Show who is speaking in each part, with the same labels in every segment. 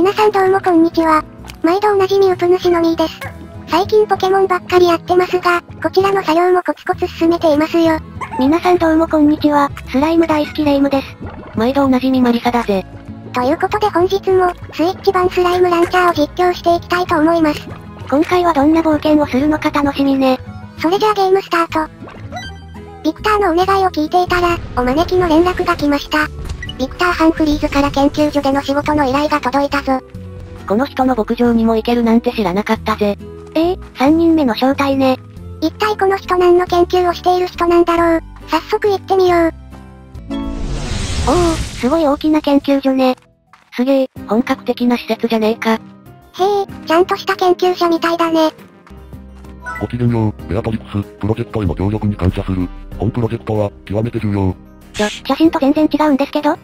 Speaker 1: 皆さんどうもこんにちは。毎度おなじみウプ主のみーです。最近ポケモンばっかりやってますが、こちらの作業もコツコツ進めていますよ。
Speaker 2: 皆さんどうもこんにちは、スライム大好きレイムです。
Speaker 3: 毎度おなじみマリサだぜ。
Speaker 1: ということで本日も、スイッチ版スライムランチャーを実況していきたいと思います。
Speaker 2: 今回はどんな冒険をするのか楽しみね。
Speaker 1: それじゃあゲームスタート。ビクターのお願いを聞いていたら、お招きの連絡が来ました。ビクター・ハンフリーズから研究所での仕事の依頼が届いたぞ。
Speaker 3: この人の牧場にも行けるなんて知らなかったぜ。
Speaker 2: ええ3人目の正体ね。
Speaker 1: 一体この人何の研究をしている人なんだろう。早速行ってみよう。
Speaker 2: おお、すごい大きな研究所ね。
Speaker 3: すげえ、本格的な施設じゃねえか。
Speaker 1: へえ、ちゃんとした研究者みたいだね。
Speaker 4: ごきげんよう、ベアトリクス、プロジェクトへの協力に感謝する。本プロジェクトは、極めて重要。
Speaker 2: ちょ、写真と全然違うんですけど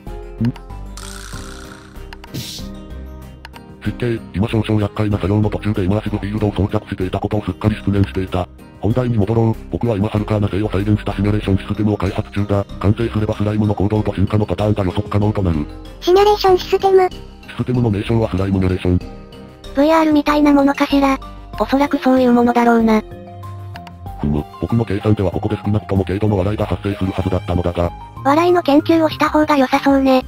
Speaker 4: 失敬、今少々厄介な作業の途中でイマーシブフィールドを装着していたことをすっかり失念していた。本題に戻ろう。僕は今ハルカーナ星を再現したシミュレーションシステムを開発中だ。完成すればスライムの行動と進化のパターンが予測可能となる。
Speaker 1: シミュレーションシステム。
Speaker 4: システムの名称はスライムミュレーション。
Speaker 2: VR みたいなものかしら。おそらくそういうものだろうな。
Speaker 4: ふむ、僕の計算ではここで少なくとも軽度の笑いが発生するはずだったのだが、
Speaker 2: 笑いの研究をした方が良さそうね。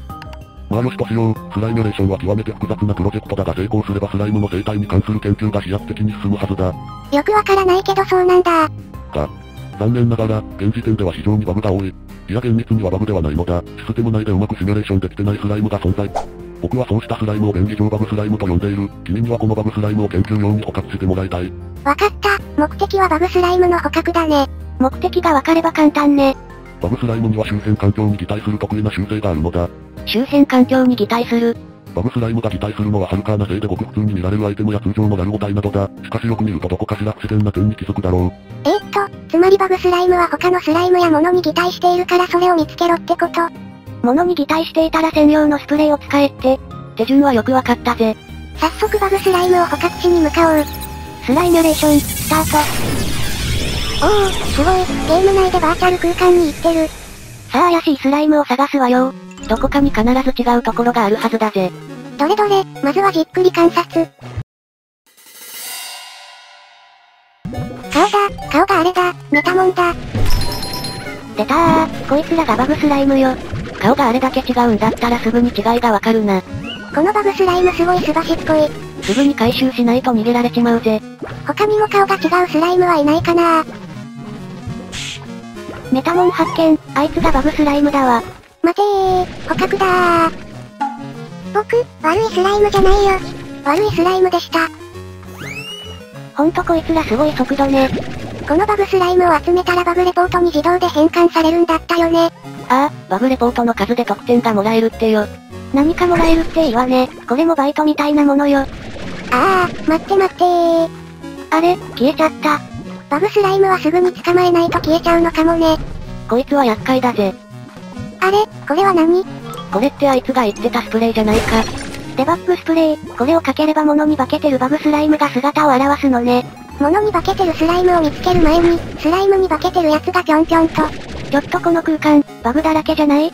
Speaker 4: まあよしとしよう。スライミュレーションは極めて複雑なプロジェクトだが成功すればスライムの生態に関する研究が飛躍的に進むはずだ。
Speaker 1: よくわからないけどそうなんだ。
Speaker 4: が、残念ながら、現時点では非常にバグが多い。いや厳密にはバグではないのだ。システム内でうまくシミュレーションできてないスライムが存在。僕はそうしたスライムを便宜上バグスライムと呼んでいる。君にはこのバグスライムを研究用に捕獲してもらいたい。
Speaker 1: わかった。目的はバグスライムの捕獲だね。
Speaker 2: 目的が分かれば簡単ね。
Speaker 4: バグスライムには周辺環境に擬態する得意な習性があるのだ。
Speaker 2: 周辺環境に擬態する。
Speaker 4: バグスライムが擬態するのはハルカーナ星でごく普通に見られるアイテムや通常のラルゴ体などだ。しかしよく見るとどこかしら不自然な点に気づくだろう。
Speaker 1: えー、っと、つまりバグスライムは他のスライムや物に擬態しているからそれを見つけろってこと。
Speaker 2: 物に擬態していたら専用のスプレーを使えって。
Speaker 3: 手順はよくわかったぜ。
Speaker 1: 早速バグスライムを捕獲しに向かおう。
Speaker 2: スライミュレーション、スタート。
Speaker 1: おお、すごい。ゲーム内でバーチャル空間に行ってる。
Speaker 2: さあ怪しいスライムを探すわよ。
Speaker 3: どこかに必ず違うところがあるはずだぜ。
Speaker 1: どれどれ、まずはじっくり観察。顔だ、顔があれだ、メタモンだ。
Speaker 2: 出たー、こいつらがバグスライムよ。
Speaker 3: 顔があれだけ違うんだったらすぐに違いがわかるな。
Speaker 1: このバグスライムすごいすばしっこい。
Speaker 3: すぐに回収しないと逃げられちまうぜ。
Speaker 1: 他にも顔が違うスライムはいないかな
Speaker 2: メタモン発見、あいつがバグスライムだわ。
Speaker 1: 待てー、捕獲だー。僕、悪いスライムじゃないよ。悪いスライムでした。
Speaker 2: ほんとこいつらすごい速度ね。
Speaker 1: このバグスライムを集めたらバグレポートに自動で変換されるんだったよね。
Speaker 3: ああ、バグレポートの数で得点がもらえるってよ。
Speaker 2: 何かもらえるっていいわね。これもバイトみたいなものよ。
Speaker 1: あー、待って待ってー。
Speaker 2: あれ、消えちゃった。
Speaker 1: バグスライムはすぐに捕まえないと消えちゃうのかもね。
Speaker 3: こいつは厄介だぜ。
Speaker 1: あれ、これは何？
Speaker 3: これってあいつが言ってたスプレーじゃないか。
Speaker 2: デバッグスプレー、これをかければ物に化けてるバグスライムが姿を現すのね。
Speaker 1: 物に化けてるスライムを見つける前に、スライムに化けてるやつがぴょんぴょんと。
Speaker 2: ちょっとこの空間、バグだらけじゃない？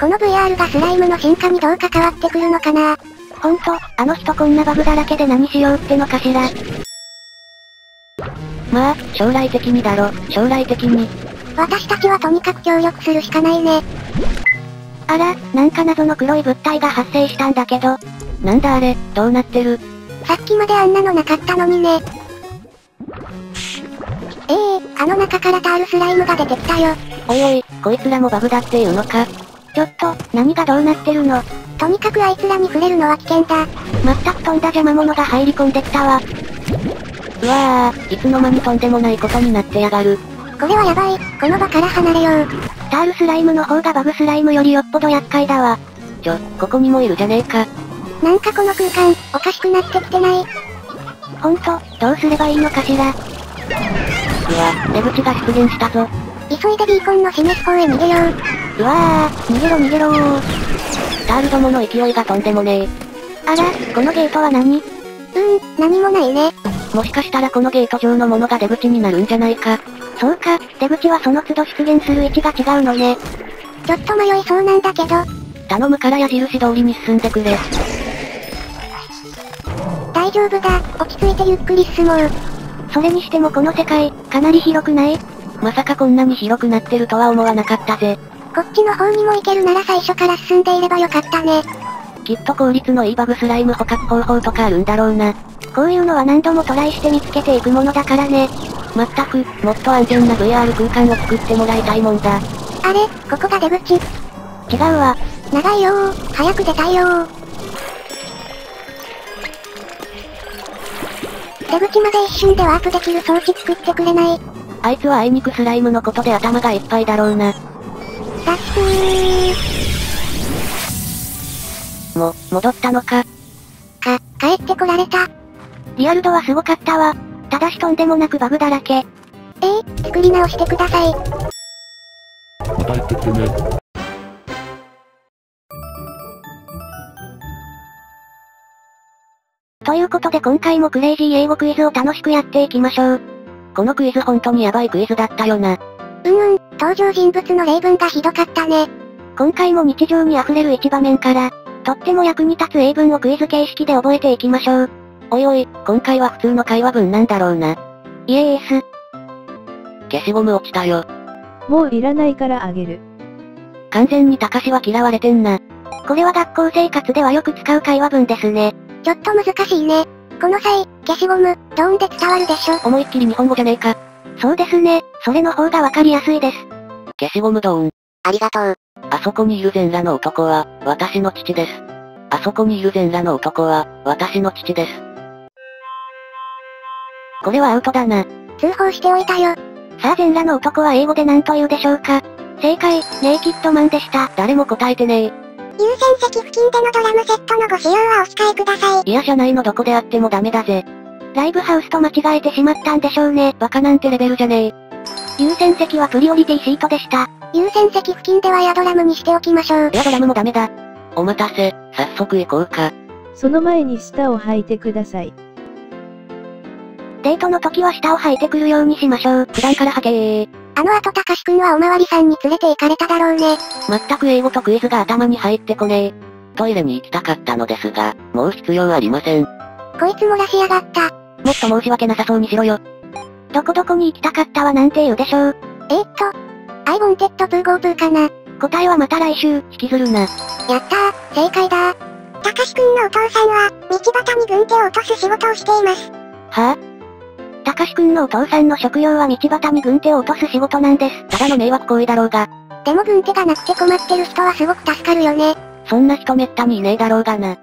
Speaker 1: この VR がスライムの進化にどう関わってくるのかな？
Speaker 2: ほんと、あの人こんなバグだらけで何しようってのかしら。
Speaker 3: まあ、将来的にだろ、将来的に。
Speaker 1: 私たちはとにかく協力するしかないね。
Speaker 2: あら、なんか謎の黒い物体が発生したんだけど。
Speaker 3: なんだあれ、どうなってる？
Speaker 1: さっきまであんなのなかったのにね。ええー、あの中からタールスライムが出てきたよ。
Speaker 3: おいおい、こいつらもバグだっていうのか。
Speaker 2: ちょっと、何がどうなってるの？
Speaker 1: とにかくあいつらに触れるのは危険だ。
Speaker 2: まったく飛んだ邪魔者が入り込んできたわ。
Speaker 3: うわぁ、いつの間にとんでもないことになってやがる。
Speaker 1: これはやばい、この場から離れよう。
Speaker 2: タールスライムの方がバグスライムよりよっぽど厄介だわ。
Speaker 3: ちょ、ここにもいるじゃねえか。
Speaker 1: なんかこの空間、おかしくなってきてない？
Speaker 2: ほんと、どうすればいいのかしら。
Speaker 3: うわ、出口が出現したぞ。
Speaker 1: 急いでビーコンの示す方へ逃げよう。
Speaker 2: うわぁ、逃げろ逃げろー。
Speaker 3: タールどもの勢いがとんでもねえ。
Speaker 2: あら、このゲートは何？
Speaker 1: うーん、何もないね。
Speaker 3: もしかしたらこのゲート上のものが出口になるんじゃないか。
Speaker 2: そうか、出口はその都度出現する位置が違うのね。
Speaker 1: ちょっと迷いそうなんだけど。
Speaker 3: 頼むから矢印通りに進んでくれ。
Speaker 1: 大丈夫だ、落ち着いてゆっくり進もう。
Speaker 2: それにしてもこの世界、かなり広くない？
Speaker 3: まさかこんなに広くなってるとは思わなかったぜ。
Speaker 1: こっちの方にも行けるなら最初から進んでいればよかったね。
Speaker 3: きっと効率のいいバグスライム捕獲方法とかあるんだろうな。
Speaker 2: こういうのは何度もトライして見つけていくものだからね。
Speaker 3: まったく、もっと安全な VR 空間を作ってもらいたいもんだ。
Speaker 1: あれ、ここが出口。違
Speaker 2: うわ。
Speaker 1: 長いよー、早く出たいよー。出口まで一瞬でワープできる装置作ってくれない
Speaker 3: あいつはあいにくスライムのことで頭がいっぱいだろうな。
Speaker 1: 脱出
Speaker 3: ー。も、戻ったのか。
Speaker 1: か、帰ってこられた。
Speaker 2: リアル度はすごかったわ。ただしとんでもなくバグだらけ。え
Speaker 1: えー、作り直してください。
Speaker 4: また行ってきてね。
Speaker 2: ということで今回もクレイジー英語クイズを楽しくやっていきましょう。
Speaker 3: このクイズ本当にヤバいクイズだったよな。
Speaker 1: うんうん、登場人物の例文がひどかったね。
Speaker 2: 今回も日常に溢れる一場面から、とっても役に立つ英文をクイズ形式で覚えていきましょう。
Speaker 3: おいおい、今回は普通の会話文なんだろうな。
Speaker 2: イエース。
Speaker 3: 消しゴム落ちたよ。
Speaker 5: もういらないからあげる。
Speaker 3: 完全に高しは嫌われてんな。
Speaker 2: これは学校生活ではよく使う会話文ですね。
Speaker 1: ちょっと難しいね。この際、消しゴム、ドーンで伝わるでしょ。
Speaker 3: 思いっきり日本語じゃねえか。
Speaker 2: そうですね、それの方がわかりやすいです。
Speaker 3: 消しゴムドーン。
Speaker 1: ありがとう。
Speaker 3: あそこにいる全裸の男は、私の父です。あそこにいる全裸の男は、私の父です。これはアウトだな。
Speaker 1: 通報しておいたよ。
Speaker 2: さあ全裸の男は英語で何と言うでしょうか正解、ネイキッドマンでした。
Speaker 3: 誰も答えてねえ。
Speaker 1: 優先席付近でのドラムセットのご使用はお控えください。
Speaker 3: いや車内のどこであってもダメだぜ。
Speaker 2: ライブハウスと間違えてしまったんでしょうね。
Speaker 3: バカなんてレベルじゃねえ。
Speaker 2: 優先席はプリオリティシートでした。
Speaker 1: 優先席付近ではヤドラムにしておきましょう。
Speaker 3: ヤドラムもダメだ。お待たせ、早速行こうか。
Speaker 5: その前に下を履いてください。
Speaker 2: デートの時は下を履いてくるようにしましょう。
Speaker 3: 普段から履けー。
Speaker 1: あの後たかしくんはおまわりさんに連れて行かれただろうね。
Speaker 3: まったく英語とクイズが頭に入ってこねえ。トイレに行きたかったのですが、もう必要ありません。
Speaker 1: こいつ漏らしやがった。
Speaker 3: もっと申し訳なさそうにしろよ。
Speaker 2: どこどこに行きたかったはなんて言うでしょう。
Speaker 1: えー、っと、 I wanted poo go poo かな。
Speaker 2: 答えはまた来週。
Speaker 3: 引きずるな。や
Speaker 1: ったー、正解だたかしくんのお父さんは、道端に軍手を落とす仕事をしています。
Speaker 3: は？ぁ、あ、
Speaker 2: たかしくんのお父さんの職業は道端に軍手を落とす仕事なんです。
Speaker 3: ただの迷惑行為だろうが。
Speaker 1: でも軍手がなくて困ってる人はすごく助かるよね。
Speaker 3: そんな人めったにいねえだろうがな。